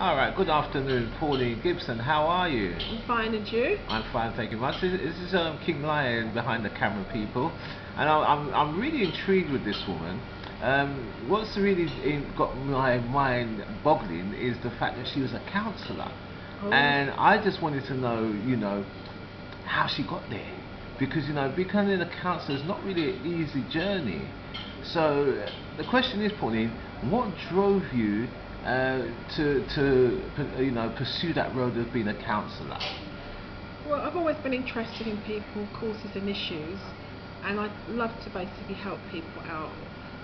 All right, good afternoon, Pauline Gibson. How are you? I'm fine, and you? I'm fine, thank you very much. This, this is um, King Lion behind the camera, people, and I, I'm I'm really intrigued with this woman. Um, what's really in, got my mind boggling is the fact that she was a councillor, Oh. and I just wanted to know, you know, how she got there, because you know, becoming a councillor is not really an easy journey. So the question is, Pauline, what drove you uh, to to you know pursue that road of being a councillor? Well, I've always been interested in people, causes, and issues, and I love to basically help people out.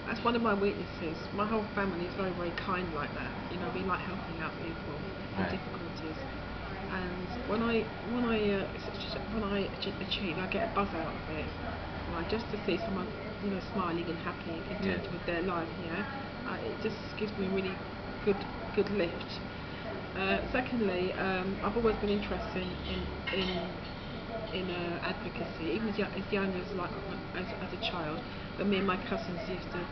That's one of my weaknesses. My whole family is very, very kind like that. You know, we like helping out people Right. with difficulties. And when I when I uh, when I ach- achieve, I get a buzz out of it. Like just to see someone you know smiling and happy and content Yeah. with their life, you know, uh, it just gives me really good good lift. Uh, secondly, um, I've always been interested in in in uh, advocacy, even as young, as young as like as, as a child. When me and my cousins used to,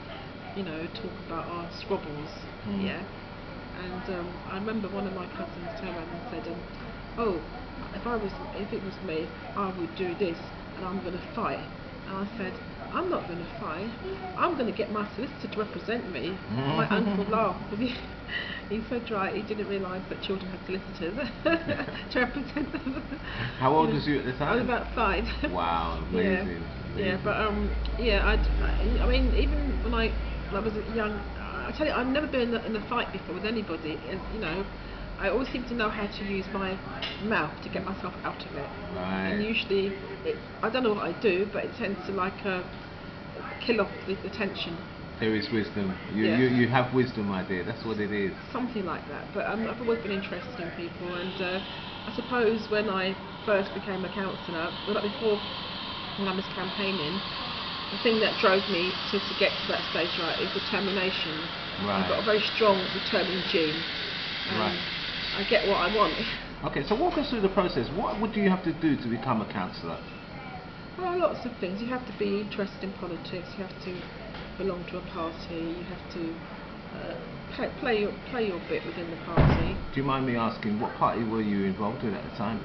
you know, talk about our squabbles, Mm. yeah. And um, I remember one of my cousins turned around and said, um, "Oh, if I was, if it was me, I would do this, and I'm going to fight." And I said, "I'm not going to fight. I'm going to get my solicitor to represent me." my uncle laughed because he, he's so dry. He didn't realise that children had solicitors to represent them. How old was you at the time? I was about five. Wow, amazing. Yeah, yeah, but um, yeah, I'd, I, I mean, even when I, when I was young, I tell you, I've never been in a, in a fight before with anybody, and you know, I always seem to know how to use my mouth to get myself out of it. Right. And usually, it, I don't know what I do, but it tends to like uh, kill off the, the tension, There is wisdom. You, Yeah. you you have wisdom, my dear. That's what it is. something like that. But um, I've always been interested in people, and uh, I suppose when I first became a councillor, well, like before when I was campaigning, the thing that drove me to, to get to that stage right is determination. I've got a very strong, determined gene. and Right. I get what I want. Okay, so walk us through the process. What would you have to do to become a councillor? Well, lots of things. You have to be interested in politics. You have to belong to a party. You have to uh, play, play your play your bit within the party. Do you mind me asking what party were you involved with at the time?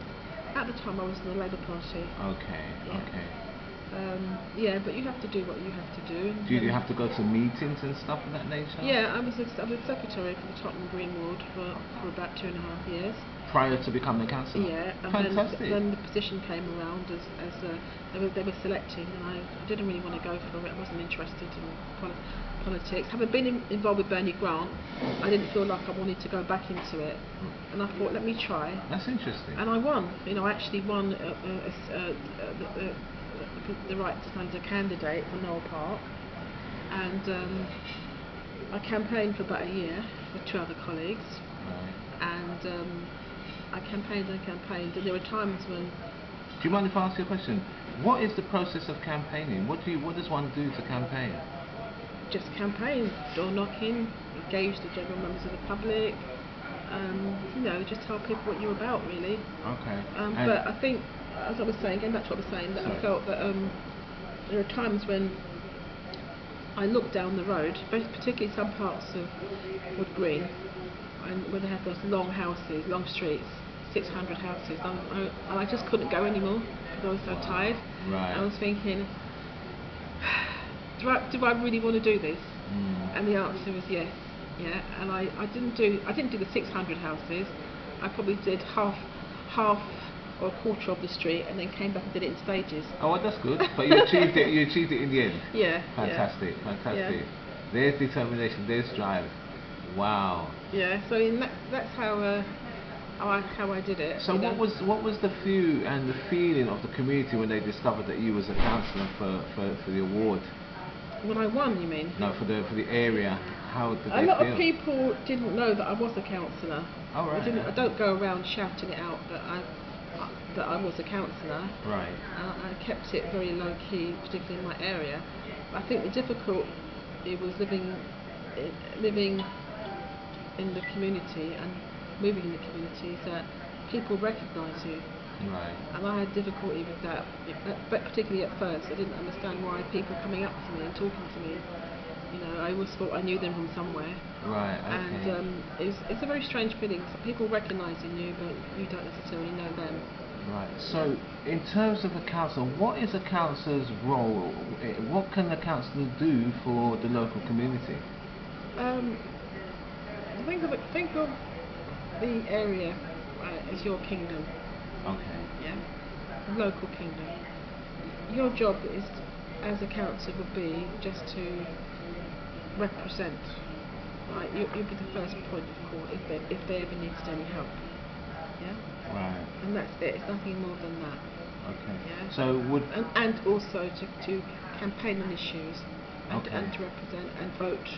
At the time, I was in the Labour Party. Okay, Yeah. okay. Um, yeah, but you have to do what you have to do. and Do you have to go to meetings and stuff of that nature? Yeah, I was a, I was secretary for the Tottenham Green Ward for, for about two and a half years. Prior to becoming a councillor? Yeah, and Fantastic. then, then the position came around as, as uh, they, were, they were selecting, and I, I didn't really want to go for it. I wasn't interested in poli- politics. Having been in, involved with Bernie Grant, I didn't feel like I wanted to go back into it, and I thought, let me try. That's interesting. And I won. You know, I actually won uh, uh, the, right to stand as a candidate for Noel Park, and um, I campaigned for about a year with two other colleagues, Right. and um, I campaigned and campaigned, and there were times when Do you mind if I ask you a question? What is the process of campaigning? What do you, what does one do to campaign? just campaign, door knocking, engage the general members of the public, um, you know, just tell people what you're about, really. Okay. Um, but I think, as I was saying, going back to what I was saying, that Sorry. I felt that um, there are times when I look down the road, both particularly some parts of Wood Green, and where they have those long houses, long streets, 600 houses, and I, and I just couldn't go anymore because I was so tired. Right. I was thinking, do I, do I really want to do this? Mm. And the answer was yes. Yeah, and I, I didn't do I didn't do the 600 houses. I probably did half half or a quarter of the street, and then came back and did it in stages. Oh, well, that's good. But you achieved it. You achieved it in the end. Yeah. Fantastic. Yeah. Fantastic. There's determination. There's drive. Wow. Yeah. So in that, that's how uh, how I how I did it. So what know. was what was the view and the feeling of the community when they discovered that you was a councillor for, for, for the award? When I won? You mean? No, for the for the area. How did A lot feel? of people didn't know that I was a councillor. Oh, right, I, didn't, I don't go around shouting it out that I that I was a councillor. Right. Uh, I kept it very low key, particularly in my area. I think the difficulty was living living in the community and moving in the community is that people recognise you. Right. And I had difficulty with that, but particularly at first, I didn't understand why people coming up to me and talking to me. You know, I always thought I knew them from somewhere. Right. Okay. And um, it's, it's a very strange feeling. People recognising you, but you don't necessarily know them. Right. So, in terms of a council, what is a councillor's role? What can a councillor do for the local community? Um, think of it. Think of the area uh, as your kingdom. Okay. Yeah, local kingdom. Your job is, as a council, would be just to represent. Right, you, you'll be the first point of call if they if they ever needed any help. Yeah, Right. and that's it. It's nothing more than that. Okay. Yeah. So would And, and also to, to campaign on issues and, Okay. and to represent and vote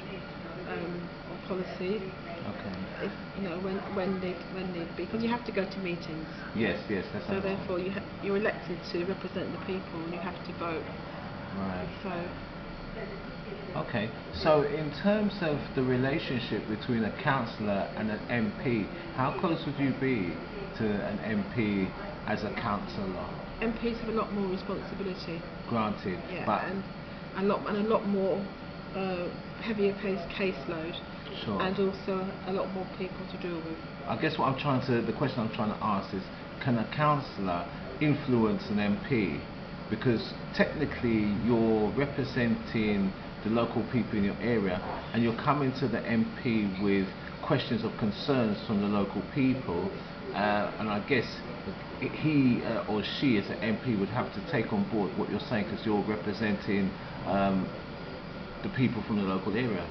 um, on policy. okay. If you know when when need when be, because you have to go to meetings. Yes. Yes. That's So therefore, you ha- you're elected to represent the people, and you have to vote. Right. So Okay, so in terms of the relationship between a councillor and an MP, how close would you be to an MP as a councillor? MPs have a lot more responsibility. Granted, Yeah, but and a lot and a lot more uh, heavier case caseload, sure. and also a lot more people to deal with. I guess what I'm trying to, the question I'm trying to ask is, can a councillor influence an MP? Because technically you're representing the local people in your area and you're coming to the MP with questions of concerns from the local people uh, and I guess he uh, or she as an MP would have to take on board what you're saying because you're representing um, the people from the local area.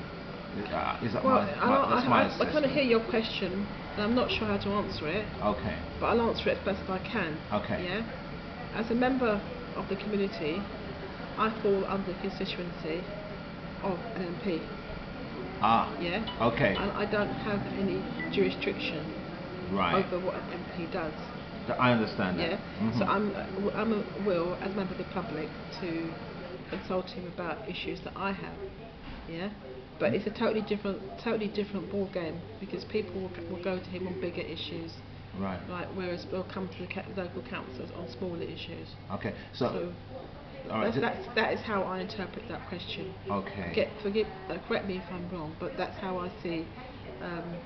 Is, uh, that Well, my, I, my, that's I, my I, I kind of hear your question, and I'm not sure how to answer it, Okay. but I'll answer it as best I can. Okay. Yeah. As a member of the community, I fall under the constituency of an MP. Ah. Yeah. Okay. And I don't have any jurisdiction Right. over what an MP does. I understand that. Yeah. So Mhm. I'm uh, I'm a will as a member of the public to consult him about issues that I have. Yeah. But it's a totally different totally different ball game because people will, will go to him on bigger issues, Right. right? Whereas we'll come to the local councillors on smaller issues. Okay. So. So all right. that's, that's that is how I interpret that question. okay. Get forgive uh, correct me if I'm wrong, but that's how I see um,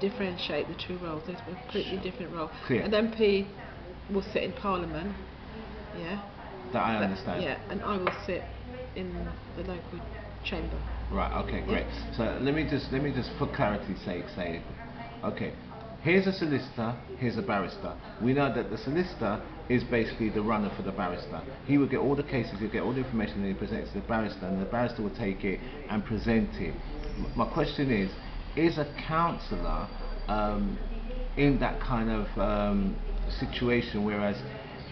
differentiate the two roles. There's a completely Sure. different role. Clear. An MP will sit in Parliament, yeah. That I understand. Yeah, and I will sit in the local chamber. Right. Okay. Yeah. Great. So let me just let me just for clarity's sake say, okay. Here's a solicitor. Here's a barrister. We know that the solicitor is basically the runner for the barrister. He will get all the cases. He'll get all the information, and he presents to the barrister, and the barrister will take it and present it. M- My question is: Is a councillor um, in that kind of um, situation, whereas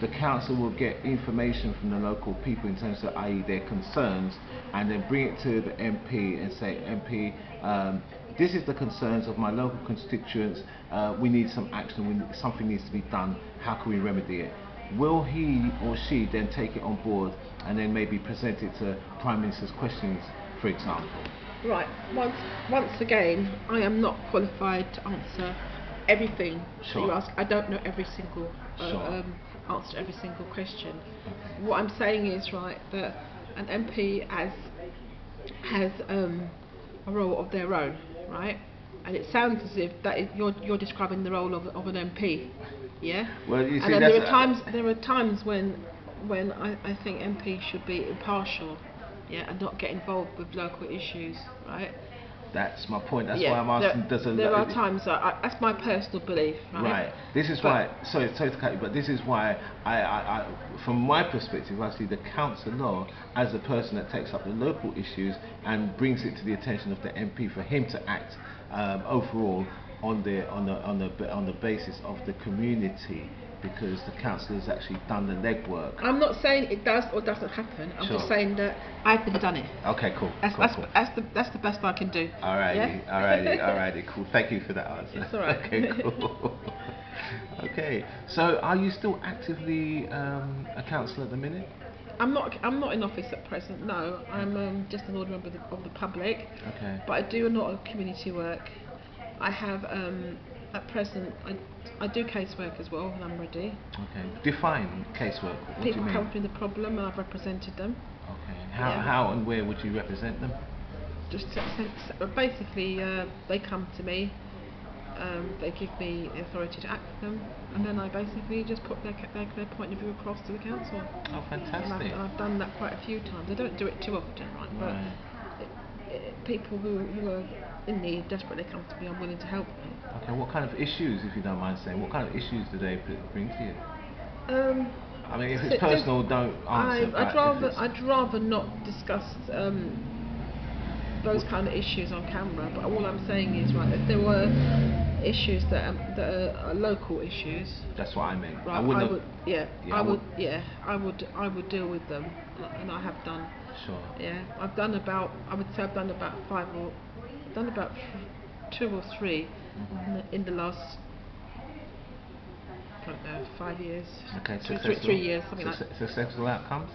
the council will get information from the local people in terms of, i.e., their concerns, and then bring it to the MP and say, MP, um, this is the concerns of my local constituents. Uh, we need some action. We something needs to be done. How can we remedy it? Will he or she then take it on board and then maybe present it to Prime Minister's questions, for example? Right. Once once again, I am not qualified to answer everything Sure. you ask. I don't know every single uh, Sure. um, answer every single question. Okay. What I'm saying is right that an MP has has um, a role of their own, right? And it sounds as if that is, you're you're describing the role of, of an MP, yeah. Well, you see, and then there are times there are times when when I, I think MPs should be impartial, yeah, and not get involved with local issues, right? That's my point. That's yeah, why I'm asking. There, does a there are times that I, that's my personal belief, right? Right. This is But- why. Sorry, sorry to cut you, but this is why I, I, I, from my perspective, I see the councillor as the person that takes up the local issues and brings it to the attention of the MP for him to act um, overall on the on the on the on the basis of the community, because the councillor has actually done the legwork. I'm not saying it does or doesn't happen. I'm Sure. just saying that I've been done it. Okay, cool. That's, cool, that's, cool. that's, the, that's the best I can do. Alrighty, Yeah? alrighty, alrighty, cool. Thank you for that answer. It's alright. Okay, cool. okay, so are you still actively um, a councillor at the minute? I'm not. I'm not in office at present. No, I'm um, just an ordinary member of the, of the public. Okay. But I do a lot of community work. I have um, at present. I, I do casework as well when I'm ready. Okay. Define casework. What do you People mean? come through the problem and I've represented them. Okay. How, Yeah. how and where would you represent them? just se- se- basically uh, they come to me. Um, they give me the authority to act for them, and then I basically just put their, their, their point of view across to the council. Oh, And I've, fantastic. and I've done that quite a few times. I don't do it too often, right? But it, it, people who, who are in need desperately come to me. I'm willing to help them. Okay, what kind of issues, if you don't mind saying, what kind of issues do they bring to you? Um, I mean, if it's personal, don't answer. I, I'd rather I'd rather not discuss um, those kind of issues on camera. But all I'm saying is, right, if there were issues that um, that are, are local issues, That's what I mean. right, I have- would, yeah, Yeah, I I would, would- yeah, I would, I would deal with them, and I have done. Sure. Yeah, I've done about, I would say I've done about five or, done about two or 3 Mhm. in, the, in the last, I don't know, five years. Okay, two, three, years, something like Success- Successful outcomes?